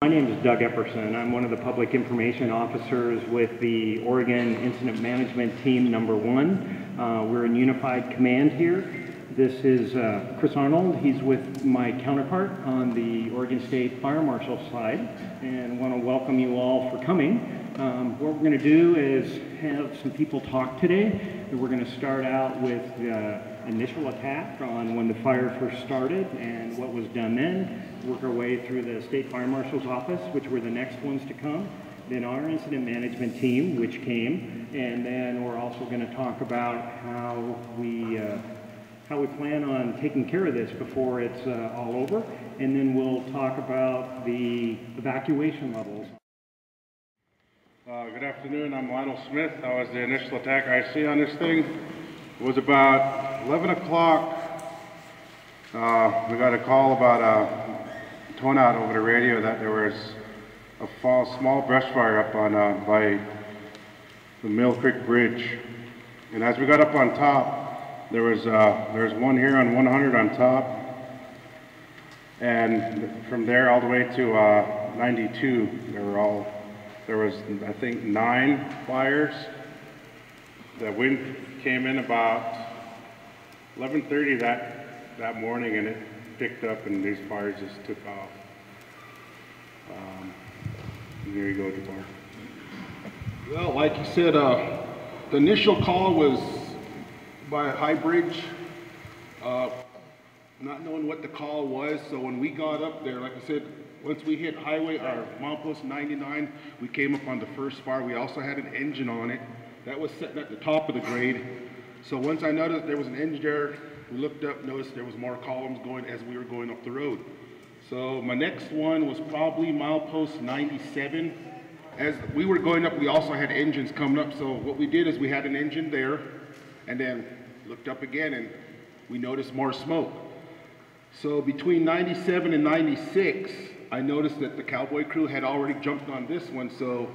My name is Doug Epperson. I'm one of the public information officers with the Oregon Incident Management Team Number One. Uh, we're in unified command here. This is uh, Chris Arnold. He's with my counterpart on the Oregon State Fire Marshal side and want to welcome you all for coming. Um, what we're going to do is have some people talk today. We're going to start out with the initial attack on when the fire first started and what was done then, work our way through the State Fire Marshal's office, which were the next ones to come, then our incident management team, which came, and then we're also going to talk about how we uh, how we plan on taking care of this before it's uh, all over, and then we'll talk about the evacuation levels. Uh, good afternoon, I'm Lionel Smith. That was the initial attack IC on this thing. It was about 11 o'clock. Uh, we got a call about a tone out over the radio that there was a fall, small brush fire up on uh, by the Mill Creek Bridge. And as we got up on top, there was uh, there was one here on 100 on top, and from there all the way to uh, 92, there were all there was, I think, nine fires. The wind came in about 11:30 that that morning, and it picked up, and these fires just took off. Um, here you go, Jabbar. Well, like you said, uh, the initial call was by High Bridge, uh, not knowing what the call was. So when we got up there, like I said, once we hit highway, or milepost 99, we came up on the first fire. We also had an engine on it. That was sitting at the top of the grade. So once I noticed there was an engine there, we looked up, noticed there was more columns going as we were going up the road. So my next one was probably milepost 97. As we were going up, we also had engines coming up. So what we did is we had an engine there and then looked up again and we noticed more smoke. So between 97 and 96, I noticed that the cowboy crew had already jumped on this one, so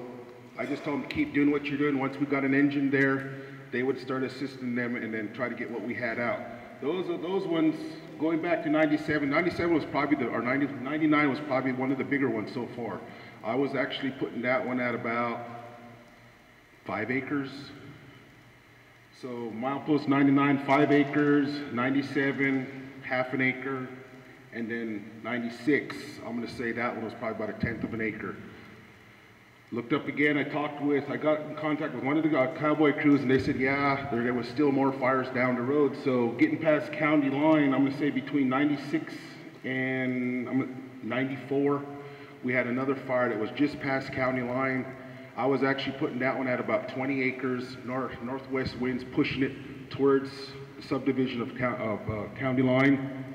I just told them keep doing what you're doing. Once we got an engine there, they would start assisting them and then try to get what we had out. Those are those ones going back to 97. 97 was probably the, or 90, 99 was probably one of the bigger ones so far. I was actually putting that one at about five acres. So milepost 99, five acres, 97, half an acre, and then 96, I'm going to say that one was probably about a tenth of an acre. Looked up again, I talked with, I got in contact with one of the uh, cowboy crews and they said, yeah, there, was still more fires down the road. So getting past county line, I'm going to say between 96 and I'm 94, we had another fire that was just past county line. I was actually putting that one at about 20 acres, north, northwest winds pushing it towards the subdivision of, of uh, county line.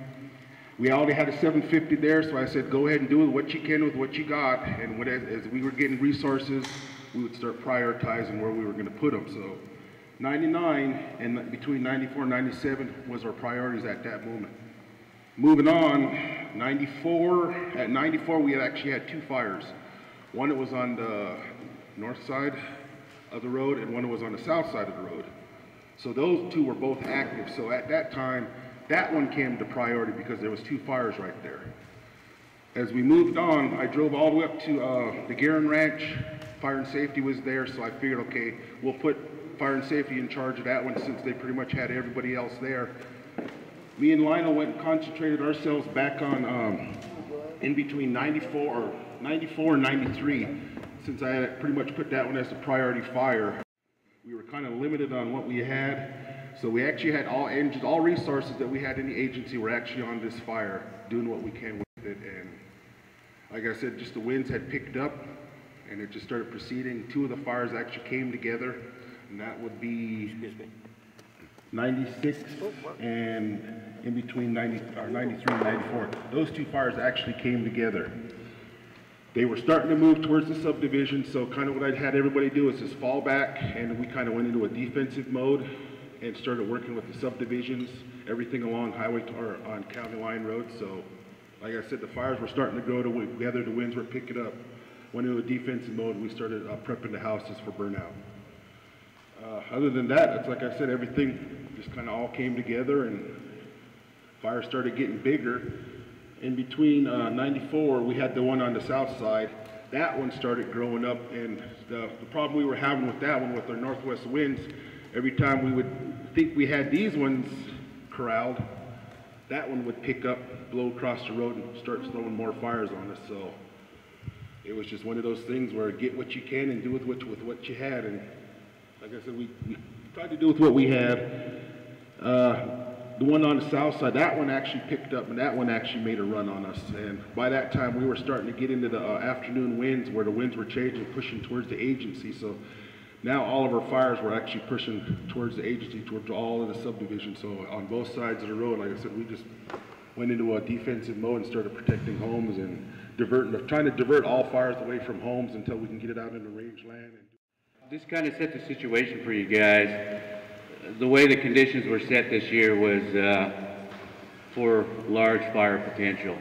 We already had a 750 there, so I said, go ahead and do what you can with what you got. And as we were getting resources, we would start prioritizing where we were going to put them. So 99 and between 94 and 97 was our priorities at that moment. Moving on, 94, at 94 we had actually had two fires. One that was on the north side of the road and one was on the south side of the road. So those two were both active. So at that time, that one came to priority because there was two fires right there. As we moved on, I drove all the way up to uh, the Guerin Ranch. Fire and safety was there, so I figured, okay, we'll put fire and safety in charge of that one since they pretty much had everybody else there. Me and Lionel went and concentrated ourselves back on um, in between 94 or 94 and 93, since I had pretty much put that one as the priority fire. We were kind of limited on what we had. So we actually had all engines, all resources that we had in the agency were actually on this fire, doing what we can with it. And like I said, just the winds had picked up and it just started proceeding. Two of the fires actually came together, and that would be 96 and in between 90, or 93 and 94. Those two fires actually came together. They were starting to move towards the subdivision, so kind of what I'd had everybody do is just fall back, and we kind of went into a defensive mode and started working with the subdivisions, everything along highway or on county line road. So, like I said, the fires were starting to grow together. The winds were picking up. Went into a defensive mode. We started uh, prepping the houses for burnout. Uh, other than that, it's like I said, everything just kind of all came together and fires started getting bigger. in between uh, 94, we had the one on the south side. That one started growing up, and the, the problem we were having with that one, with our northwest winds, every time we would think we had these ones corralled, that one would pick up, blow across the road, and start throwing more fires on us. So it was just one of those things where get what you can and do with what, with what you had. And like I said, we, we tried to do with what we had. Uh, the one on the south side, that one actually picked up, and that one actually made a run on us. And by that time, we were starting to get into the uh, afternoon winds, where the winds were changing, pushing towards the agency. So now all of our fires were actually pushing towards the agency, towards all of the subdivisions. So on both sides of the road, like I said, we just went into a defensive mode and started protecting homes and diverting, trying to divert all fires away from homes until we can get it out into rangeland. And This kind of set the situation for you guys. The way the conditions were set this year was uh, for large fire potential.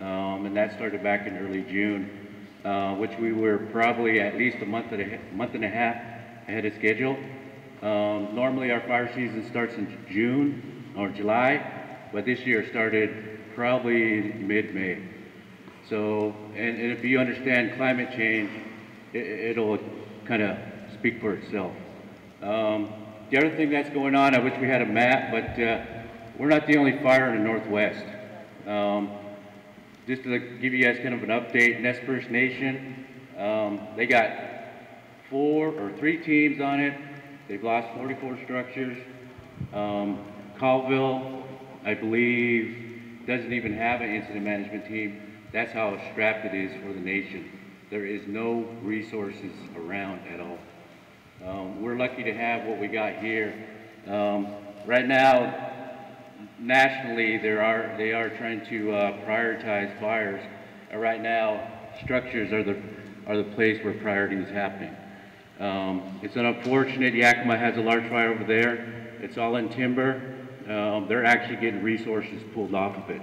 Um, And that started back in early June, uh, which we were probably at least a month and a, month and a half ahead of schedule. Um, Normally, our fire season starts in June or July, but this year started probably mid-May. So, and, and if you understand climate change, it, it'll kind of speak for itself. Um, the other thing that's going on, I wish we had a map, but uh, we're not the only fire in the Northwest. Um, just to give you guys kind of an update, Nez Perce Nation, um, they got four or three teams on it. They've lost 44 structures. Um, Colville, I believe, doesn't even have an incident management team. That's how strapped it is for the nation. There is no resources around at all. Um, we're lucky to have what we got here. Um, right now, nationally, there are, they are trying to uh, prioritize fires. Uh, right now, structures are the, are the place where priority is happening. Um, it's an unfortunate, Yakima has a large fire over there. It's all in timber. Um, they're actually getting resources pulled off of it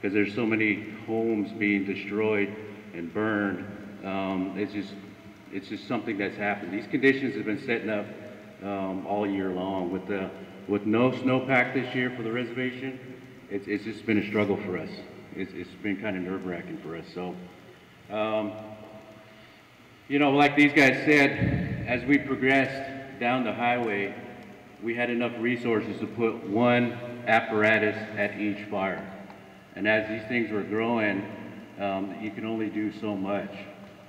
because there's so many homes being destroyed and burned. Um, it's just, it's just something that's happened. These conditions have been setting up um, all year long with the, with no snowpack this year for the reservation. It's, it's just been a struggle for us. It's, it's been kind of nerve wracking for us. So, um, you know, like these guys said, as we progressed down the highway, we had enough resources to put one apparatus at each fire. And as these things were growing, um, you can only do so much.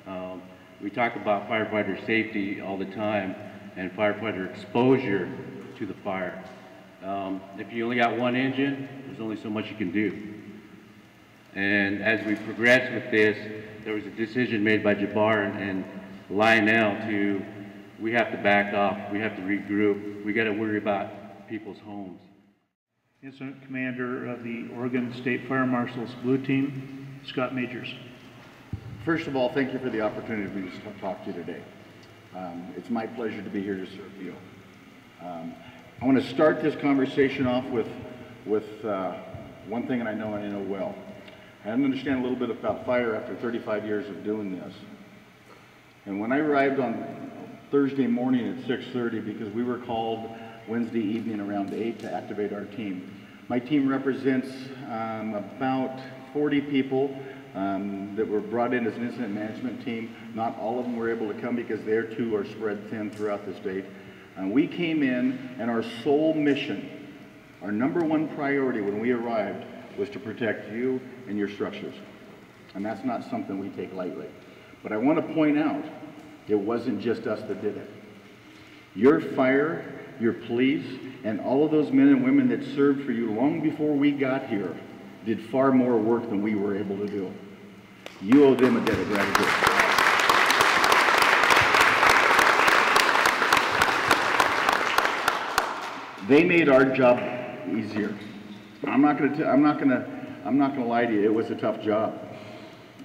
Um, we talk about firefighter safety all the time and firefighter exposure to the fire. Um, if you only got one engine, there's only so much you can do. And as we progressed with this, there was a decision made by Jabbar and, and Lionel to, we have to back off, we have to regroup, we gotta worry about people's homes. Incident Commander of the Oregon State Fire Marshal's Blue Team, Scott Majors. First of all, thank you for the opportunity to talk to you today. Um, It's my pleasure to be here to serve you. Um, I want to start this conversation off with, with uh, one thing that I know and I know well. I understand a little bit about fire after 35 years of doing this. And when I arrived on Thursday morning at 6:30, because we were called Wednesday evening around 8 to activate our team. My team represents um, about 40 people um, that were brought in as an incident management team. Not all of them were able to come because their too are spread thin throughout the state. And we came in, and our sole mission, our number one priority when we arrived, was to protect you and your structures. And that's not something we take lightly. But I want to point out, it wasn't just us that did it. Your fire, your police, and all of those men and women that served for you long before we got here did far more work than we were able to do. You owe them a debt of gratitude. They made our job easier. I'm not gonna, t- I'm not gonna, I'm not gonna lie to you, it was a tough job.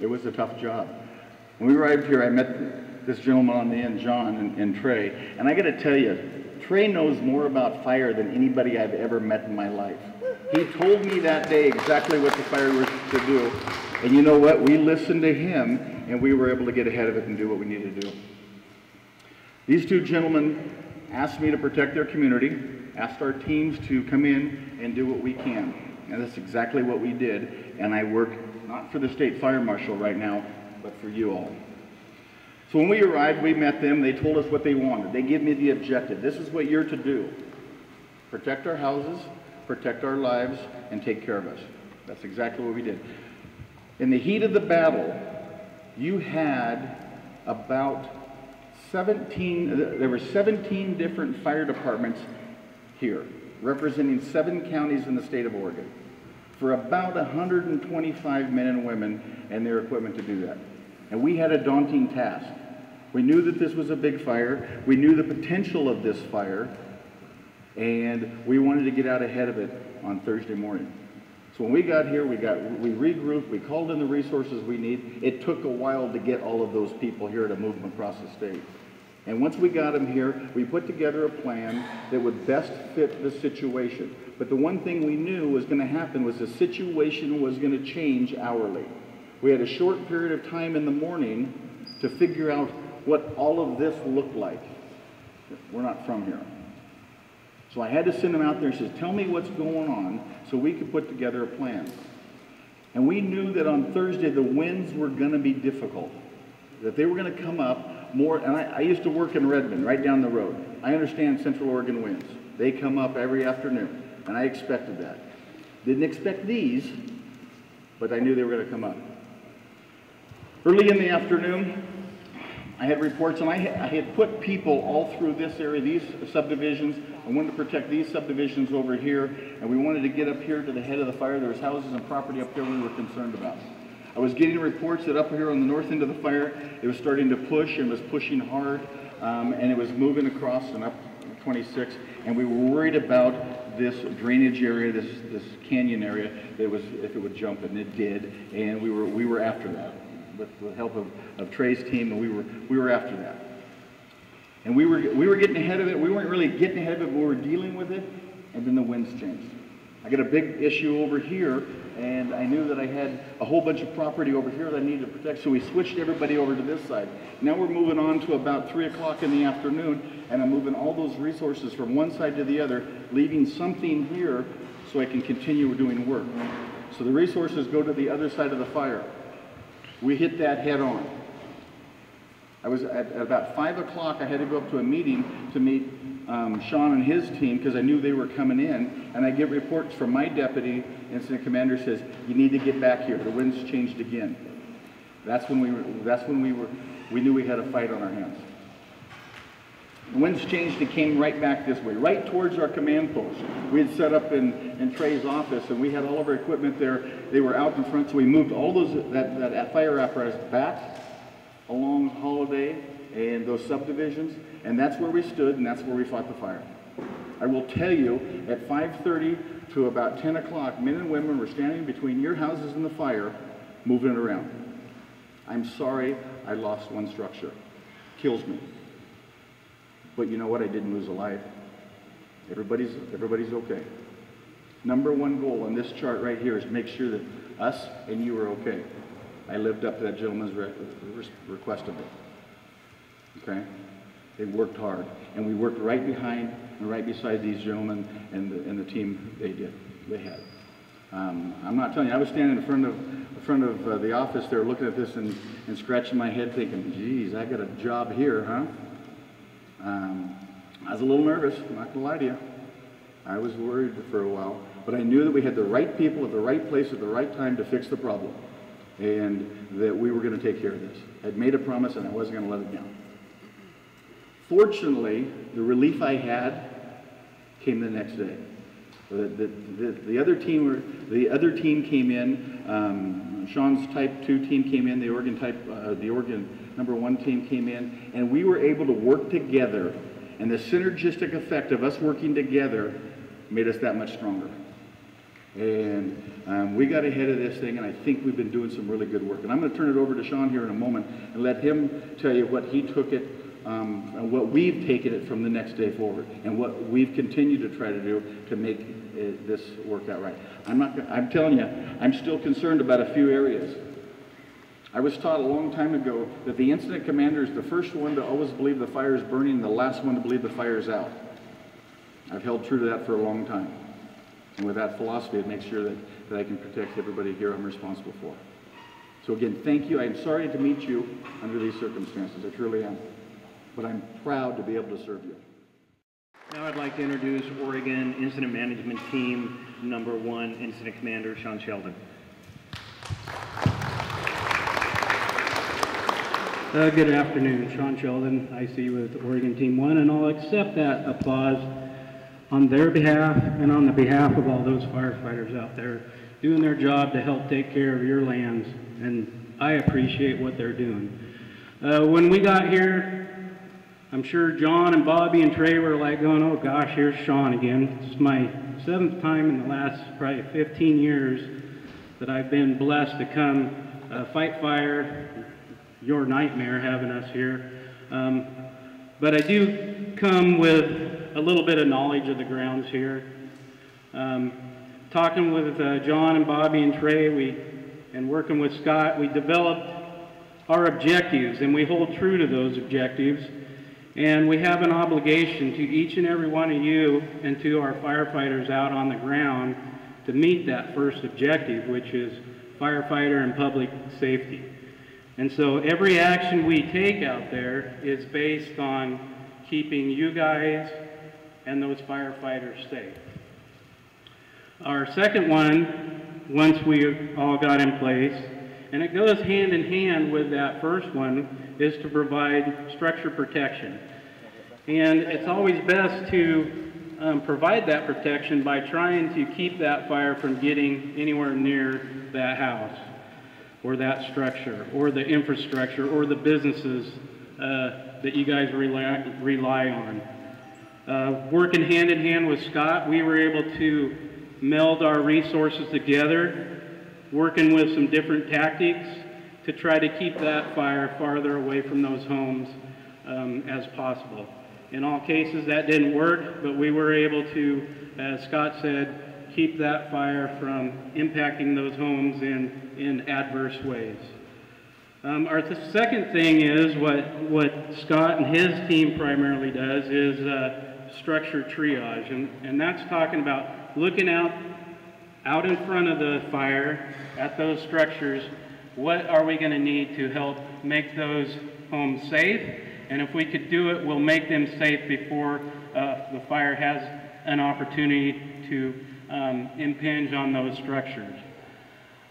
It was a tough job. When we arrived here, I met this gentleman on the end, John and, and Trey, and I gotta tell you, Trey knows more about fire than anybody I've ever met in my life. He told me that day exactly what the fire was to do, and you know what? We listened to him, and we were able to get ahead of it and do what we needed to do. These two gentlemen asked me to protect their community, asked our teams to come in and do what we can. And that's exactly what we did, and I work not for the state fire marshal right now, but for you all. So when we arrived, we met them, they told us what they wanted. They gave me the objective. This is what you're to do. Protect our houses, protect our lives, and take care of us. That's exactly what we did. In the heat of the battle, you had about 17, there were 17 different fire departments here, representing seven counties in the state of Oregon, for about 125 men and women and their equipment to do that. And we had a daunting task. We knew that this was a big fire. We knew the potential of this fire. And we wanted to get out ahead of it on Thursday morning. So when we got here, we got we regrouped, we called in the resources we need. It took a while to get all of those people here to move them across the state. And once we got them here, we put together a plan that would best fit the situation. But the one thing we knew was going to happen was the situation was going to change hourly. We had a short period of time in the morning to figure out what all of this looked like. We're not from here. So I had to send them out there and says, tell me what's going on so we could put together a plan. And we knew that on Thursday the winds were going to be difficult, that they were going to come up more. And I, I used to work in Redmond, right down the road. I understand Central Oregon winds. They come up every afternoon, and I expected that. Didn't expect these, but I knew they were going to come up. Early in the afternoon, I had reports, and I had, I had put people all through this area, these subdivisions. I wanted to protect these subdivisions over here, and we wanted to get up here to the head of the fire. There was houses and property up there we were concerned about. I was getting reports that up here on the north end of the fire, it was starting to push and was pushing hard, um, and it was moving across and up 26, and we were worried about this drainage area, this, this canyon area, that was, if it would jump, and it did, and we were, we were after that with the help of, of Trey's team, and we were, we were after that. And we were, we were getting ahead of it. We weren't really getting ahead of it, but we were dealing with it, and then the winds changed. I got a big issue over here, and I knew that I had a whole bunch of property over here that I needed to protect, so we switched everybody over to this side. Now we're moving on to about 3 o'clock in the afternoon, and I'm moving all those resources from one side to the other, leaving something here so I can continue doing work. So the resources go to the other side of the fire. We hit that head on. I was at, at about five o'clock. I had to go up to a meeting to meet um, Sean and his team because I knew they were coming in. And I get reports from my deputy, incident commander says, "You need to get back here. The winds changed again." That's when we were. That's when we were. We knew we had a fight on our hands. The winds changed and came right back this way, right towards our command post. We had set up in, in Trey's office, and we had all of our equipment there. They were out in front, so we moved all those that, that fire apparatus back along Holiday and those subdivisions, and that's where we stood, and that's where we fought the fire. I will tell you, at 5.30 to about 10 o'clock, men and women were standing between your houses and the fire, moving around. I'm sorry I lost one structure. Kills me. But you know what? I didn't lose a life. Everybody's, everybody's okay. Number one goal on this chart right here is make sure that us and you are okay. I lived up to that gentleman's re re request of it. Okay? They worked hard. And we worked right behind and right beside these gentlemen and the, and the team they did, they had. Um, I'm not telling you, I was standing in front of, in front of uh, the office there looking at this and, and scratching my head thinking, geez, I got a job here, huh? I was a little nervous, I'm not gonna lie to you. I was worried for a while, but I knew that we had the right people at the right place at the right time to fix the problem, and that we were gonna take care of this. I'd made a promise and I wasn't gonna let it down. Fortunately, the relief I had came the next day. The, the, the, the other team were, the other team came in, um, Sean's type two team came in, the Oregon type, uh, the Oregon number one team came in, and we were able to work together. And the synergistic effect of us working together made us that much stronger. And um, we got ahead of this thing, and I think we've been doing some really good work. And I'm going to turn it over to Sean here in a moment and let him tell you what he took it, um, and what we've taken it from the next day forward, and what we've continued to try to do to make it, this work out right. I'm not. I'm telling you, I'm still concerned about a few areas. I was taught a long time ago that the incident commander is the first one to always believe the fire is burning, and the last one to believe the fire is out. I've held true to that for a long time. And with that philosophy, it makes sure that, that I can protect everybody here I'm responsible for. So again, thank you. I'm sorry to meet you under these circumstances. I truly am. But I'm proud to be able to serve you. Now I'd like to introduce Oregon Incident Management Team Number One Incident Commander Sean Sheldon. Uh, Good afternoon, Sean Sheldon, IC with Oregon Team One, and I'll accept that applause on their behalf and on the behalf of all those firefighters out there doing their job to help take care of your lands, and I appreciate what they're doing. Uh, When we got here, I'm sure John and Bobby and Trey were like going, oh gosh, here's Sean again. It's my seventh time in the last probably 15 years that I've been blessed to come uh, fight fire, your nightmare having us here. Um, but I do come with a little bit of knowledge of the grounds here. Um, talking with uh, John and Bobby and Trey, we, and working with Scott, we developed our objectives, and we hold true to those objectives. And we have an obligation to each and every one of you and to our firefighters out on the ground to meet that first objective, which is firefighter and public safety. And so every action we take out there is based on keeping you guys and those firefighters safe. Our second one, once we all got in place, and it goes hand in hand with that first one, is to provide structure protection. And it's always best to um, provide that protection by trying to keep that fire from getting anywhere near that house or that structure or the infrastructure or the businesses uh, that you guys rely, rely on. Uh, working hand in hand with Scott, we were able to meld our resources together, working with some different tactics to try to keep that fire farther away from those homes um, as possible. In all cases, that didn't work, but we were able to, as Scott said, keep that fire from impacting those homes in, in adverse ways. Um, our th second thing is what, what Scott and his team primarily does is uh, structure triage, and, and that's talking about looking out, out in front of the fire at those structures, what are we going to need to help make those homes safe? And if we could do it, we'll make them safe before uh, the fire has an opportunity to um, impinge on those structures.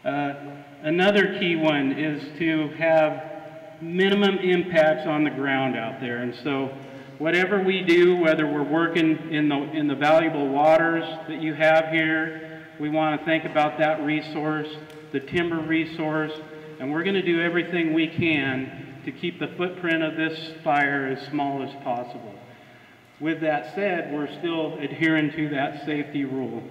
Uh, another key one is to have minimum impacts on the ground out there. And so whatever we do, whether we're working in the, in the valuable waters that you have here, we want to think about that resource, the timber resource, and we're going to do everything we can to keep the footprint of this fire as small as possible. With that said, we're still adhering to that safety rule.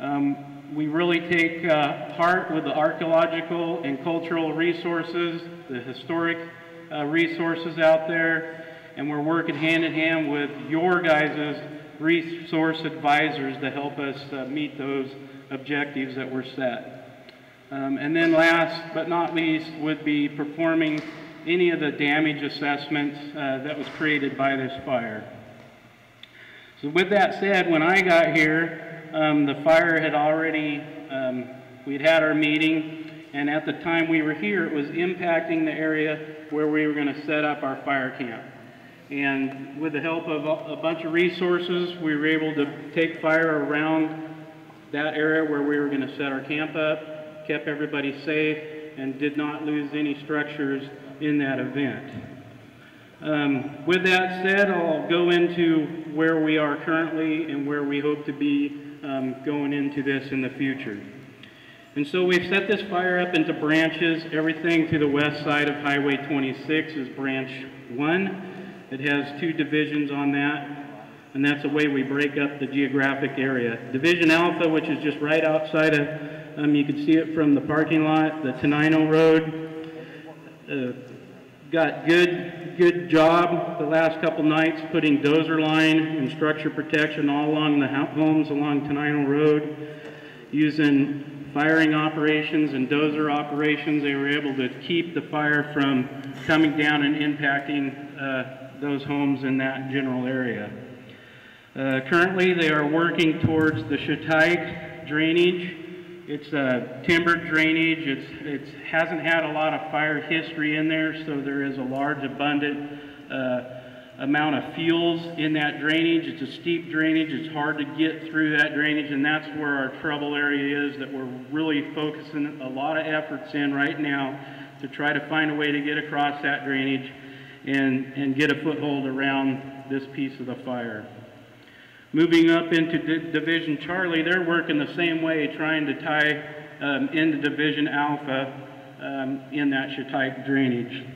Um, we really take uh, with the archaeological and cultural resources, the historic uh, resources out there, and we're working hand in hand with your guys' resource advisors to help us uh, meet those objectives that were set. Um, and then last but not least would be performing any of the damage assessments uh, that was created by this fire. So with that said, when I got here, um, the fire had already, um, we'd had our meeting, and at the time we were here, it was impacting the area where we were going to set up our fire camp. And with the help of a, bunch of resources, we were able to take fire around that area where we were going to set our camp up, kept everybody safe, and did not lose any structures in that event. Um, with that said, I'll go into where we are currently and where we hope to be um, going into this in the future. And so we've set this fire up into branches. Everything to the west side of Highway 26 is branch 1. It has two divisions on that, and that's the way we break up the geographic area. Division Alpha, which is just right outside of, um, you can see it from the parking lot, the Tenino Road. Uh, got good, good job the last couple nights putting dozer line and structure protection all along the homes along Tenino Road. Using firing operations and dozer operations, they were able to keep the fire from coming down and impacting uh, those homes in that general area. Uh, currently, they are working towards the Shitike drainage It's a timbered drainage. It's, it hasn't had a lot of fire history in there, so there is a large abundant uh, amount of fuels in that drainage. It's a steep drainage. It's hard to get through that drainage, and that's where our trouble area is that we're really focusing a lot of efforts in right now to try to find a way to get across that drainage and, and get a foothold around this piece of the fire. Moving up into Di- Division Charlie, they're working the same way, trying to tie um, into Division Alpha um, in that Shitike drainage.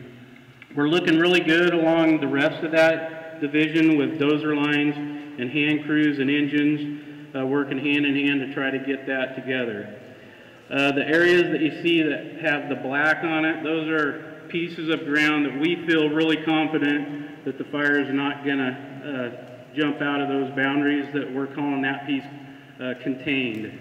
We're looking really good along the rest of that division with dozer lines and hand crews and engines uh, working hand in hand to try to get that together. Uh, the areas that you see that have the black on it, those are pieces of ground that we feel really confident that the fire is not going to uh, jump out of those boundaries that we're calling that piece uh, contained.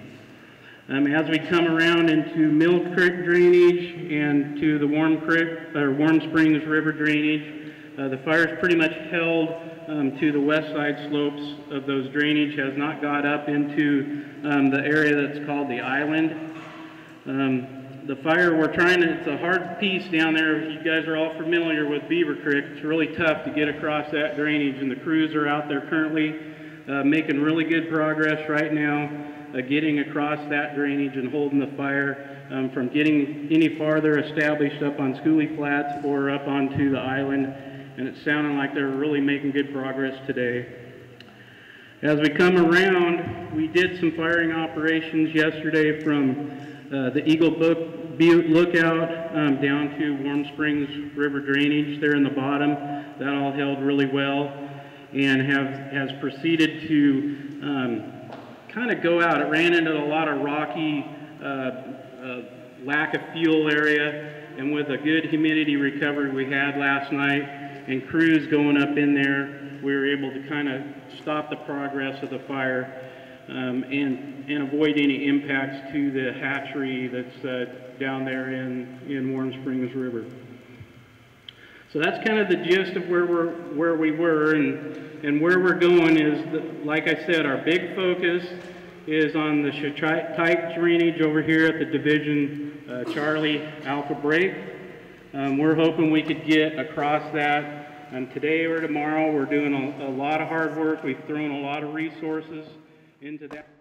Um, as we come around into Mill Creek drainage and to the Warm Creek or Warm Springs River drainage, uh, the fire's pretty much held um, to the west side slopes of those drainage, has not got up into um, the area that's called the island. The fire, we're trying to, it's a hard piece down there. You guys are all familiar with Beaver Creek. It's really tough to get across that drainage, and the crews are out there currently uh, making really good progress right now, uh, getting across that drainage and holding the fire um, from getting any farther established up on Schooley Flats or up onto the island. And it's sounding like they're really making good progress today. As we come around, we did some firing operations yesterday from uh, the Eagle Book Butte Lookout um, down to Warm Springs River drainage there in the bottom. That all held really well and have, has proceeded to um, kind of go out. It ran into a lot of rocky, uh, uh, lack of fuel area, and with a good humidity recovery we had last night and crews going up in there, we were able to kind of stop the progress of the fire um, and, and avoid any impacts to the hatchery that's uh, down there in, in Warm Springs River. So that's kind of the gist of where we're where we were and and where we're going is that, like I said, our big focus is on the Shitike drainage over here at the Division uh, Charlie Alpha Break. Um, we're hoping we could get across that um, today or tomorrow. We're doing a, a lot of hard work. We've thrown a lot of resources into that.